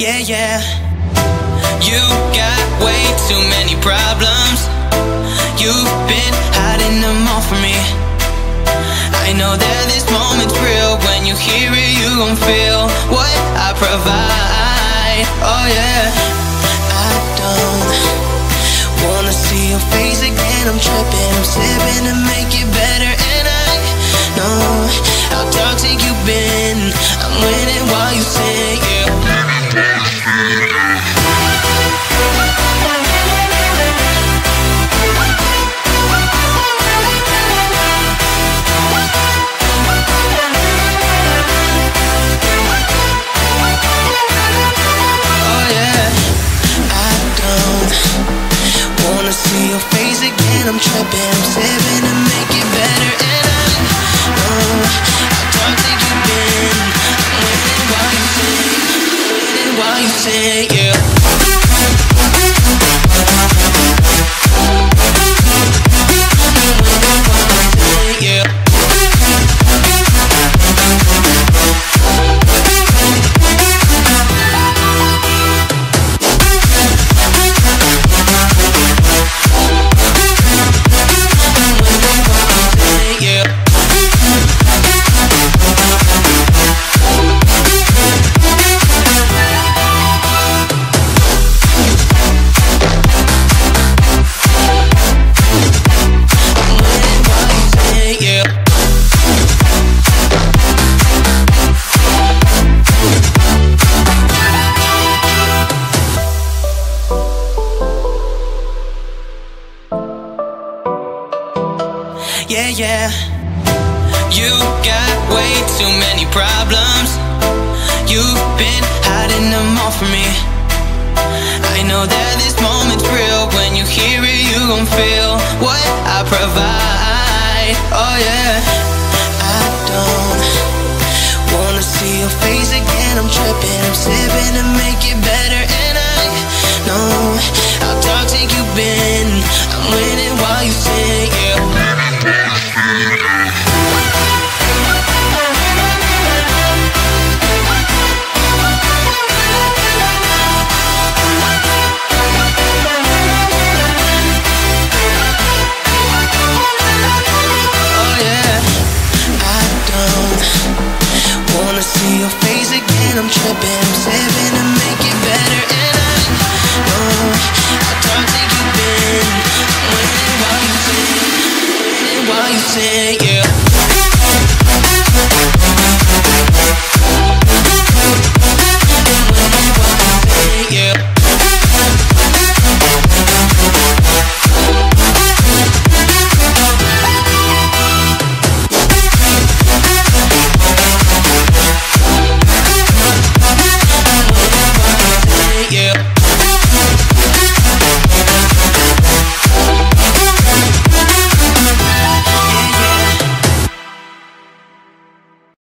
Yeah, yeah. You got way too many problems. You've been hiding them all from me. I know that this moment's real. When you hear it, you gon' feel what I provide. Oh, yeah. I don't your face again. I'm tripping, I'm sipping to make it better, and oh, I know how toxic you've been. I'm waiting while you sin, waiting while you sin, yeah. Yeah, yeah. You got way too many problems. You've been hiding them all from me. I know that this moment's real. When you hear it, you gon' feel what I provide. Oh, yeah. I don't wanna see your face again. I'm tripping, I'm sipping I say, you.